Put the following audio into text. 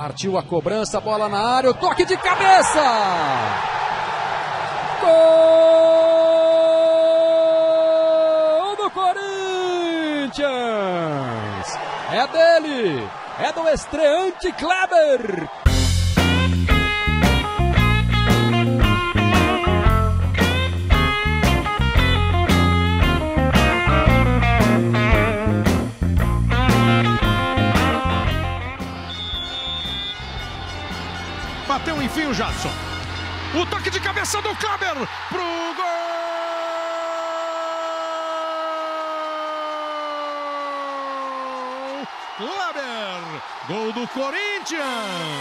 Partiu a cobrança, bola na área, o toque de cabeça! Gol do Corinthians! É dele! É do estreante Kleber! Bateu enfim o Jadson. O toque de cabeça do Kleber pro gol! Kleber, gol do Corinthians!